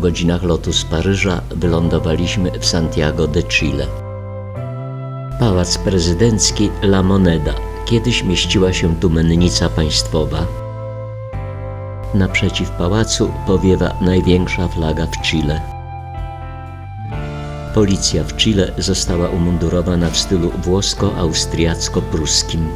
godzinach lotu z Paryża wylądowaliśmy w Santiago de Chile. Pałac prezydencki La Moneda. Kiedyś mieściła się tu mennica państwowa. Naprzeciw pałacu powiewa największa flaga w Chile. Policja w Chile została umundurowana w stylu włosko-austriacko-pruskim.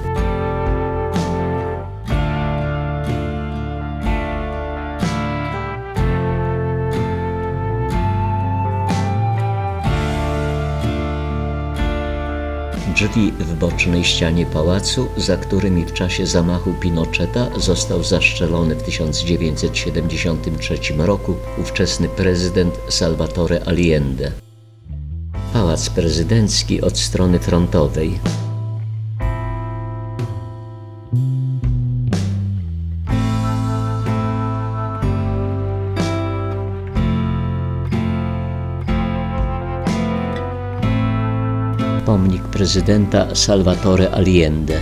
Drzwi w bocznej ścianie pałacu, za którymi w czasie zamachu Pinocheta został zaszczelony w 1973 roku ówczesny prezydent Salvatore Allende. Pałac prezydencki od strony frontowej. Pomnik prezydenta Salvatore Allende.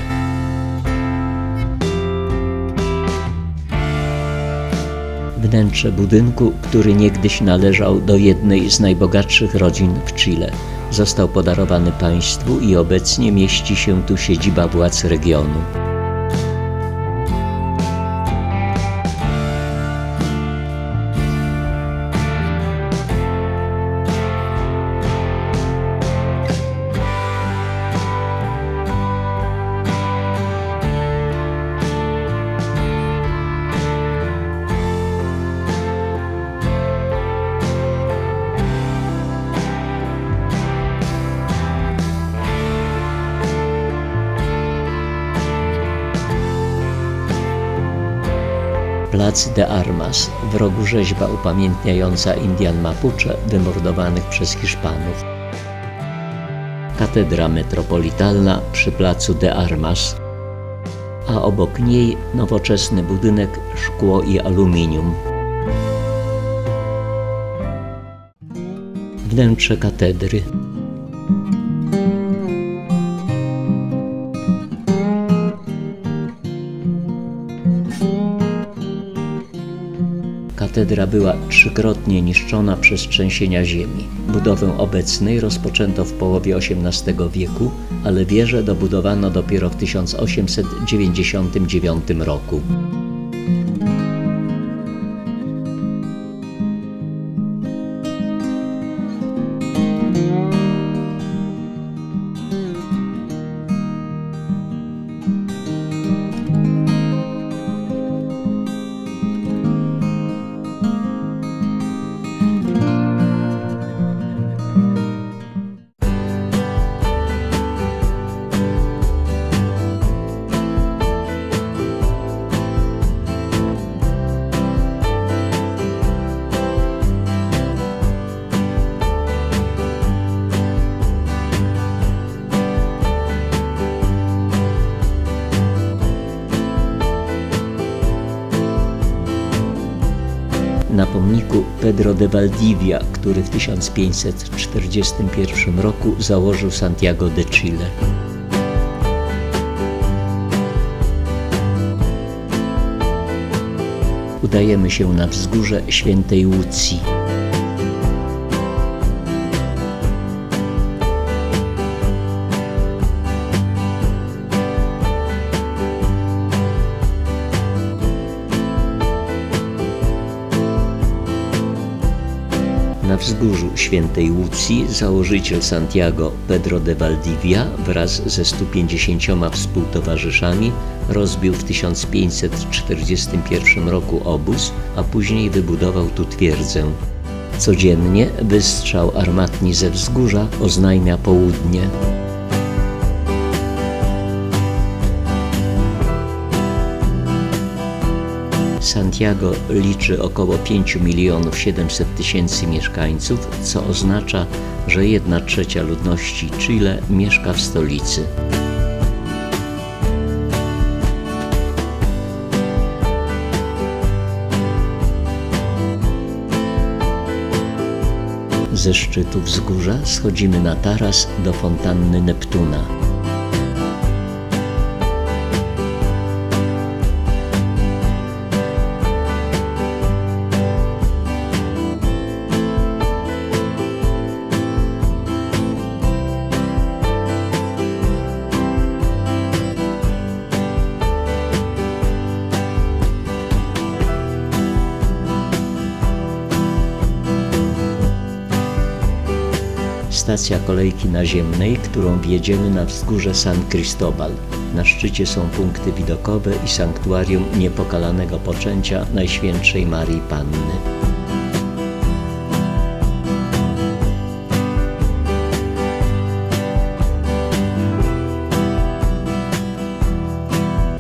Wnętrze budynku, który niegdyś należał do jednej z najbogatszych rodzin w Chile, został podarowany państwu i obecnie mieści się tu siedziba władz regionu. Plac de Armas, w rogu rzeźba upamiętniająca Indian Mapuche wymordowanych przez Hiszpanów. Katedra metropolitalna przy placu de Armas, a obok niej nowoczesny budynek szkło i aluminium. Wnętrze katedry. Katedra była trzykrotnie niszczona przez trzęsienia ziemi. Budowę obecnej rozpoczęto w połowie XVIII wieku, ale wieżę dobudowano dopiero w 1899 roku. Na pomniku Pedro de Valdivia, który w 1541 roku założył Santiago de Chile. Udajemy się na wzgórze Świętej Łucji. Na wzgórzu Świętej Łucji założyciel Santiago Pedro de Valdivia wraz ze 150 współtowarzyszami rozbił w 1541 roku obóz, a później wybudował tu twierdzę. Codziennie wystrzał armatni ze wzgórza oznajmia południe. Santiago liczy około 5 milionów 700 tysięcy mieszkańców, co oznacza, że 1 trzecia ludności Chile mieszka w stolicy. Ze szczytu wzgórza schodzimy na taras do fontanny Neptuna. Stacja kolejki naziemnej, którą wjedziemy na wzgórze San Cristobal. Na szczycie są punkty widokowe i sanktuarium niepokalanego poczęcia Najświętszej Marii Panny.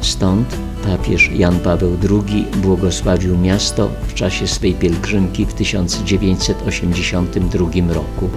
Stąd papież Jan Paweł II błogosławił miasto w czasie swej pielgrzymki w 1982 roku.